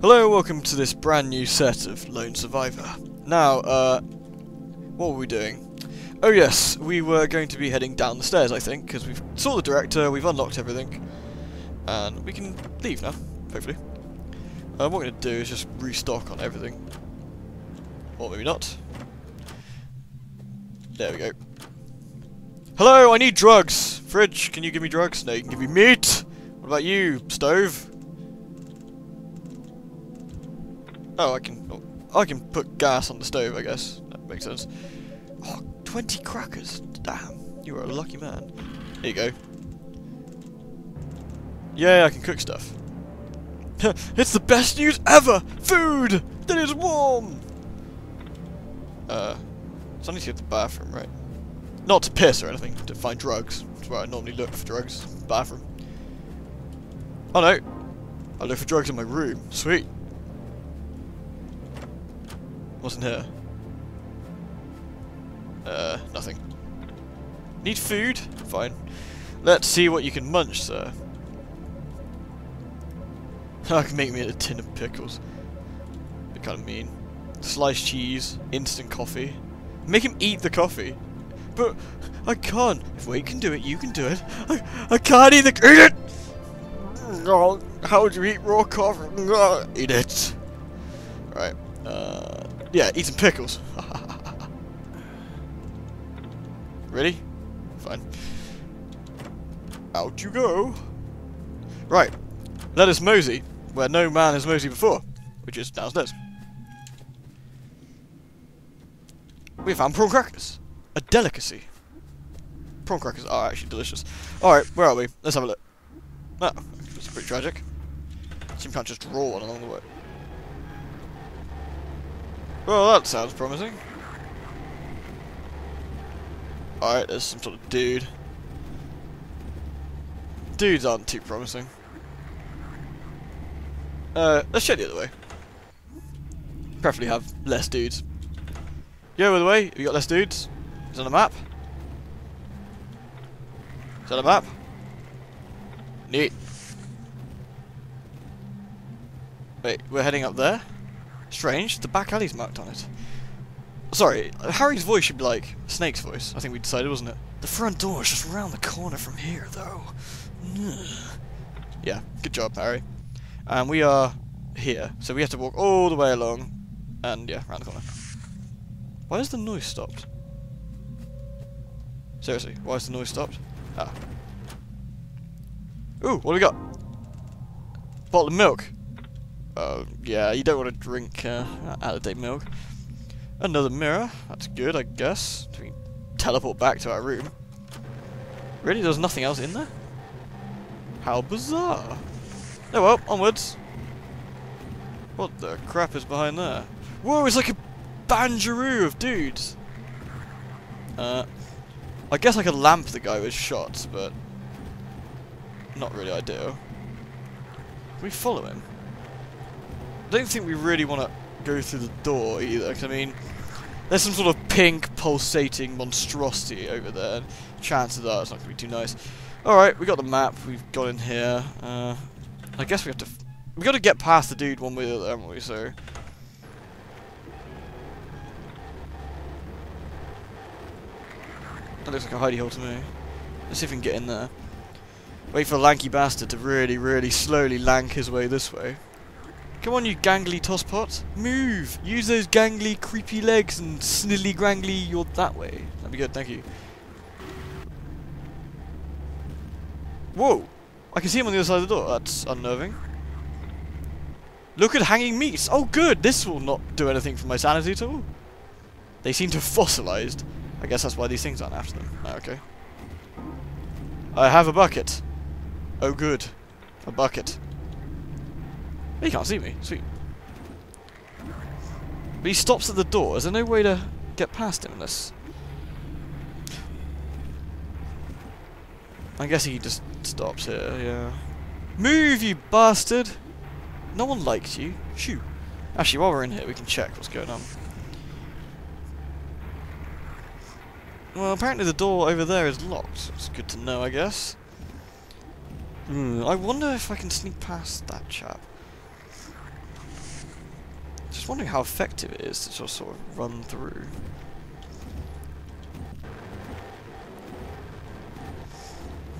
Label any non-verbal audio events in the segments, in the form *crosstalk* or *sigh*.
Hello, welcome to this brand new set of Lone Survivor. Now, uh, what were we doing? Oh yes, we were going to be heading down the stairs, I think, because we've saw the director, we've unlocked everything, and we can leave now, hopefully. Uh, what we're going to do is just restock on everything. Or maybe not. There we go. Hello, I need drugs! Fridge, can you give me drugs? No, you can give me meat! What about you, stove? Oh, I can... I can put gas on the stove, I guess. That makes sense. Oh, 20 crackers. Damn, you are a lucky man. Here you go. Yeah, I can cook stuff. *laughs* it's the best news ever! Food that is warm! Uh, so I need to go to the bathroom, right? Not to piss or anything, to find drugs. That's where I normally look for drugs. Bathroom. Oh no! I look for drugs in my room. Sweet. In here? Uh, nothing. Need food? Fine. Let's see what you can munch, sir. *laughs* I can make me a tin of pickles. Be kind of mean. Sliced cheese, instant coffee. Make him eat the coffee. But I can't. If Wade can do it, you can do it. I, I can't eat the eat it. How would you eat raw coffee? *laughs* Eat it. Right. Uh, yeah, eat some pickles. Ready? Fine. Out you go. Right. Let us mosey, where no man has moseyed before, which is downstairs. We found prawn crackers. A delicacy. Prawn crackers are actually delicious. Alright, where are we? Let's have a look. Ah, that's pretty tragic. You can't just draw one along the way. Well, that sounds promising. Alright, there's some sort of dude. Dudes aren't too promising. Uh, let's check the other way. Preferably have less dudes. Yo, by the way, have you got less dudes? Is that a map? Is that a map? Neat. Wait, we're heading up there? Strange, the back alley's marked on it. Sorry, Harry's voice should be like Snake's voice, I think we decided, wasn't it? The front door is just around the corner from here, though. Yeah, good job, Harry. And we are here, so we have to walk all the way along, and yeah, around the corner. Why has the noise stopped? Seriously, why has the noise stopped? Ah. Ooh, what do we got? Bottle of milk. Uh, yeah, you don't want to drink uh, out-of-date milk. Another mirror. That's good, I guess. We teleport back to our room. Really? There's nothing else in there? How bizarre. Oh well, onwards. What the crap is behind there? Whoa, it's like a banjaroo of dudes. Uh, I guess I could lamp the guy with shots, but not really ideal. Can we follow him? I don't think we really want to go through the door either, I mean, there's some sort of pink pulsating monstrosity over there, and chances are it's not going to be too nice. Alright, we got the map, we've got in here. Uh, I guess we have to... we got to get past the dude one way or the other, haven't we, so... That looks like a hidey hole to me. Let's see if we can get in there. Wait for the lanky bastard to really, really slowly lank his way this way. Come on, you gangly tosspot. Move! Use those gangly, creepy legs and snilly grangly you're that way. That'd be good, thank you. Whoa! I can see him on the other side of the door. That's unnerving. Look at hanging meats! Oh good! This will not do anything for my sanity at all. They seem to have fossilized. I guess that's why these things aren't after them. Okay. I have a bucket. Oh good. A bucket. He can't see me. Sweet. But he stops at the door. Is there no way to get past him unless... I guess he just stops here, yeah. Move, you bastard! No one likes you. Shoo. Actually, while we're in here, we can check what's going on. Well, apparently the door over there is locked. It's good to know, I guess. Hmm, I wonder if I can sneak past that chap. Wondering how effective it is to just sort of run through.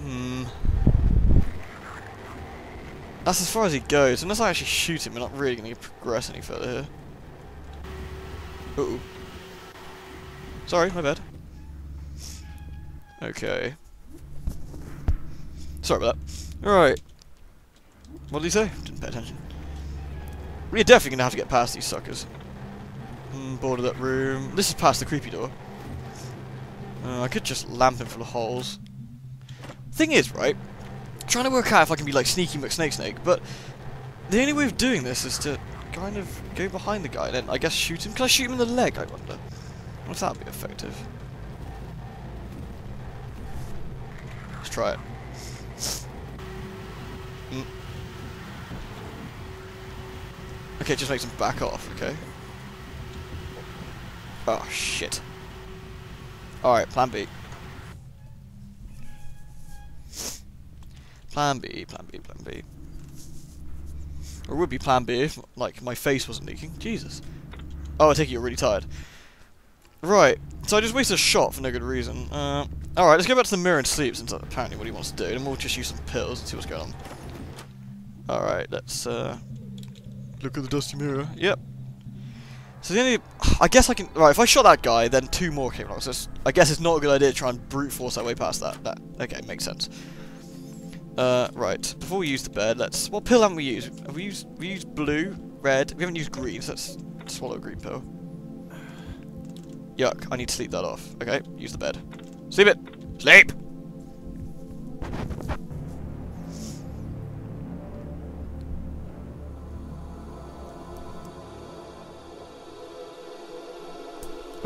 Hmm. That's as far as he goes. Unless I actually shoot him, we're not really going to progress any further here. Uh oh Sorry, my bad. Okay. Sorry about that. Alright. What did he say? Didn't pay attention. We're definitely going to have to get past these suckers. Mm, boarded up room. This is past the creepy door. Uh, I could just lamp him full of holes. Thing is, right, trying to work out if I can be like Sneaky McSnake Snake, but the only way of doing this is to kind of go behind the guy and then I guess shoot him. Can I shoot him in the leg, I wonder? What if that would be effective? Let's try it. Okay, just makes him back off, okay. Oh, shit. Alright, plan B. Plan B, plan B, plan B. Or would be plan B if, like, my face wasn't leaking. Jesus. Oh, I take it you're really tired. Right, so I just wasted a shot for no good reason. Uh, Alright, let's go back to the mirror and sleep, since apparently what he wants to do, and we'll just use some pills and see what's going on. Alright, let's, uh... Look at the dusty mirror. Yep. So the only... I guess I can... Right, if I shot that guy, then two more came along, so I guess it's not a good idea to try and brute force our way past that. That Okay, makes sense. Uh, right. Before we use the bed, let's... What pill haven't we used? Have we used... We used blue, red... We haven't used green, so let's swallow a green pill. Yuck, I need to sleep that off. Okay, use the bed. Sleep it! Sleep!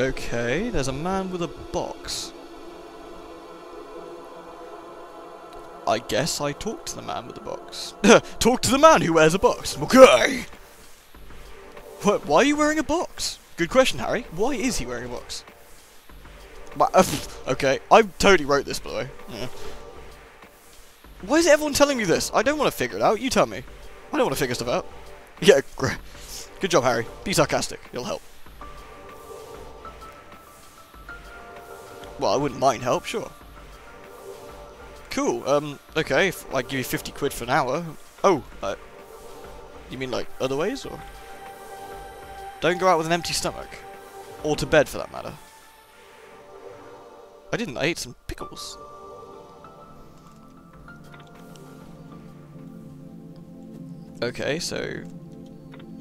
Okay, there's a man with a box. I guess I talk to the man with the box. *laughs* talk to the man who wears a box. Okay. What, why are you wearing a box? Good question, Harry. Why is he wearing a box? *laughs* okay, I totally wrote this, by the way. Yeah. Why is everyone telling me this? I don't want to figure it out. You tell me. I don't want to figure stuff out. *laughs* Yeah, great. Good job, Harry. Be sarcastic. It'll help. Well, I wouldn't mind help, sure. Cool, um, okay, if I give you 50 quid for an hour. Oh, uh, you mean like other ways, or? Don't go out with an empty stomach. Or to bed, for that matter. I didn't, I ate some pickles. Okay, so...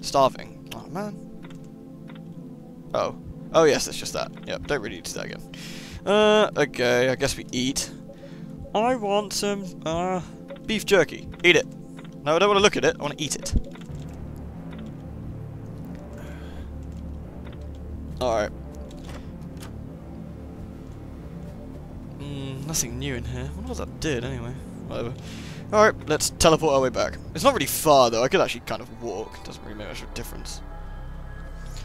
Starving. Oh, man. Oh. Oh, yes, it's just that. Yep, don't really need to do that again. Uh, okay, I guess we eat. I want some, uh, beef jerky. Eat it. No, I don't want to look at it. I want to eat it. Alright. Mm, nothing new in here. wonder What that did, anyway? Whatever. Alright, let's teleport our way back. It's not really far, though. I could actually kind of walk. It doesn't really make much of a difference.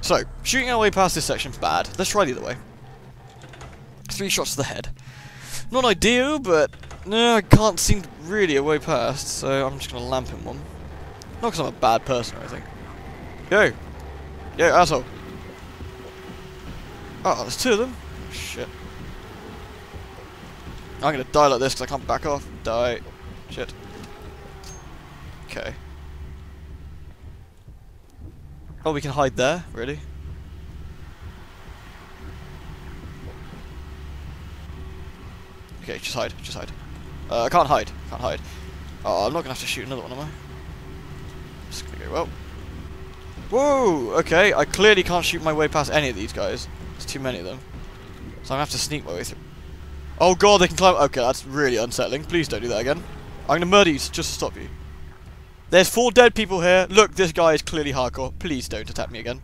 So, shooting our way past this section's bad. Let's try the other way. Three shots to the head. Not ideal, but no, I can't seem really a way past, so I'm just going to lamp him one. Not because I'm a bad person or anything. Yo! Yo, asshole! Oh, there's two of them. Shit. I'm going to die like this because I can't back off. Die. Shit. Okay. Oh, we can hide there? Really? Okay, just hide, just hide. Uh, I can't hide, can't hide. Oh, I'm not gonna have to shoot another one, am I? Just gonna go, well. Whoa, okay, I clearly can't shoot my way past any of these guys. There's too many of them. So I'm gonna have to sneak my way through. Oh god, they can climb. Okay, that's really unsettling. Please don't do that again. I'm gonna murder you just to stop you. There's four dead people here. Look, this guy is clearly hardcore. Please don't attack me again.